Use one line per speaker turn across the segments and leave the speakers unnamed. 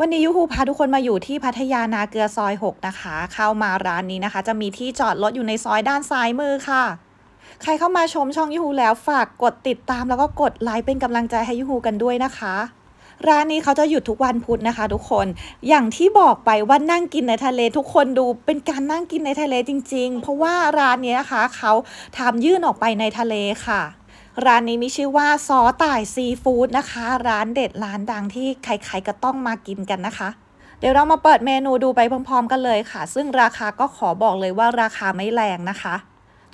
วันนี้ยูฮูพาทุกคนมาอยู่ที่พัทยานาเกลือซอย 6 นะคะ เข้ามาร้านนี้นะคะ จะมีที่จอดรถอยู่ในซอยด้านซ้ายมือค่ะ ใครเข้ามาชมช่องยูฮูแล้วฝากกดติดตามแล้วก็กดไลค์เป็นกำลังใจให้ยูฮูกันด้วยนะคะร้านนี้เขาจะหยุดทุกวันพุธนะคะ ทุกคน อย่างที่บอกไปว่านั่งกินในทะเลทุกคนดูเป็นการนั่งกินในทะเลจริง ๆ เพราะว่าร้านนี้นะคะเขาทำยื่นออกไปในทะเลค่ะ ร้านนี้มีชื่อว่าซอต่ายซีฟู้ดนะคะ ร้านเด็ดร้านดังที่ใครๆก็ต้องมากินกันนะคะ เดี๋ยวเรามาเปิดเมนูดูไปพร้อม ๆ กันเลยค่ะ ซึ่งราคาก็ขอบอกเลยว่าราคาไม่แรงนะคะ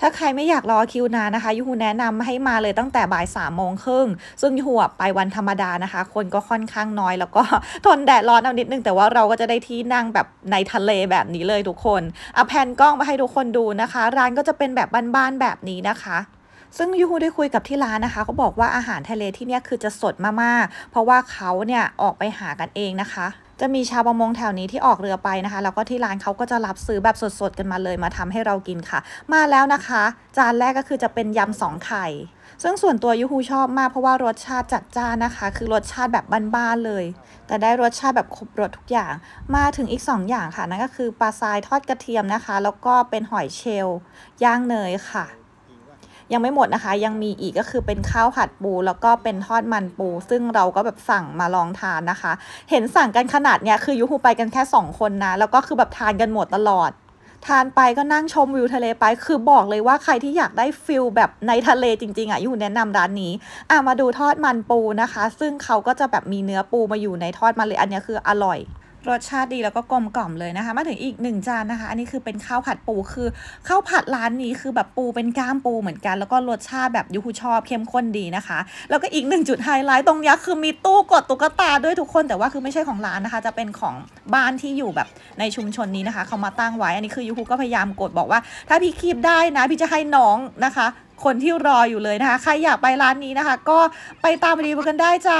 ถ้าใครไม่อยากรอคิวนานนะคะยูฮูแนะนำให้มาเลยตั้งแต่บ่ายสามโมงครึ่งซึ่งยูฮูไปวันธรรมดานะคะ คนก็ค่อนข้างน้อย แล้วก็ทนแดดร้อนเอานิดนึงแต่ว่าเราก็จะได้ที่นั่งแบบในทะเลแบบนี้เลยทุกคนเอาแผ่นกล้องมาให้ทุกคนดูนะคะ ร้านก็จะเป็นแบบบ้านๆแบบนี้นะคะ ซึ่งยูฮูได้คุยกับที่ร้านนะคะเขาบอกว่าอาหารทะเลที่นี่คือจะสดมากๆ เพราะว่าเขาเนี่ยออกไปหากันเองนะคะจะมีชาวประมงแถวนี้ที่ออกเรือไปนะคะ แล้วก็ที่ร้านเขาก็จะรับซื้อแบบสดๆกันมาเลยมาทำให้เรากินค่ะ มาแล้วนะคะ จานแรกก็คือจะเป็นยำสองไข่ ซึ่งส่วนตัวยูฮูชอบมากเพราะว่ารสชาติจัดจ้านนะคะ คือรสชาติแบบบ้านๆเลย แต่ได้รสชาติแบบครบรสทุกอย่าง มาถึงอีก 2 อย่างค่ะนั่นก็คือปลาทรายทอดกระเทียมนะคะ แล้วก็เป็นหอยเชลล์ย่างเนยค่ะ ยังไม่หมดนะคะ ยังมีอีกก็คือเป็นข้าวผัดปู แล้วก็เป็นทอดมันปู ซึ่งเราก็แบบสั่งมาลองทานนะคะ เห็นสั่งกันขนาดเนี้ยคือยูฮูไปกันแค่ 2 คนนะ แล้วก็คือแบบทานกันหมดตลอดทานไปก็นั่งชมวิวทะเลไป คือบอกเลยว่าใครที่อยากได้ฟิลแบบในทะเลจริง ๆอะยูฮูแนะนำร้านนี้ อะมาดูทอดมันปูนะคะ ซึ่งเขาก็จะแบบมีเนื้อปูมาอยู่ในทอดมันเลย อันนี้คืออร่อย รสชาติดีแล้วก็กลมกล่อมเลยนะคะ มาถึงอีกหนึ่งจานนะคะ อันนี้คือเป็นข้าวผัดปูคือข้าวผัดร้านนี้คือแบบปูเป็นก้ามปูเหมือนกัน แล้วก็รสชาติแบบยูฮูชอบเข้มข้นดีนะคะ แล้วก็อีกหนึ่งจุดไฮไลท์ตรงนี้คือมีตู้กดตุ๊กตาด้วยทุกคนแต่ว่าคือไม่ใช่ของร้านนะคะ จะเป็นของบ้านที่อยู่แบบในชุมชนนี้นะคะเขามาตั้งไว้อันนี้คือยูฮูก็พยายามกดบอกว่า ถ้าพี่คีบได้นะพี่จะให้น้องนะคะ คนที่รออยู่เลยนะคะ ใครอยากไปร้านนี้นะคะ ก็ไปตามรีวิวกันได้จ้า